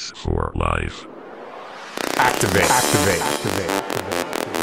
For Life. Activate. Activate. Activate. Activate.